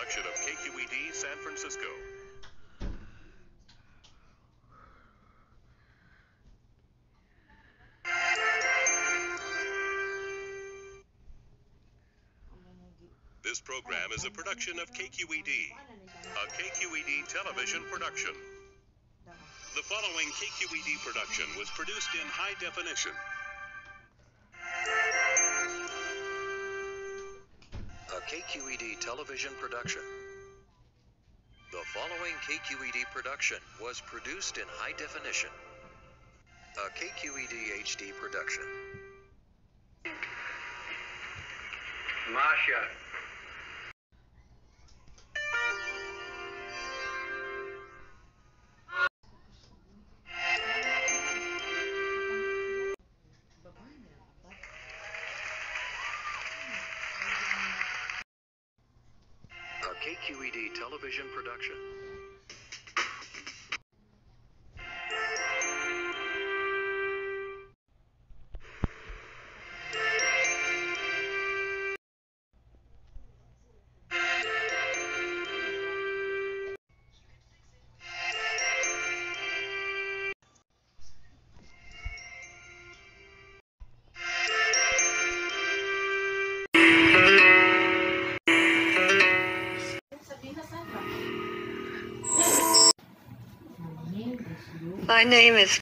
production of KQED San Francisco. This program is a production of KQED, a KQED television production. The following KQED production was produced in high definition. KQED television production. The following KQED production was produced in high definition. A KQED HD production. Masha. KQED television production. My name is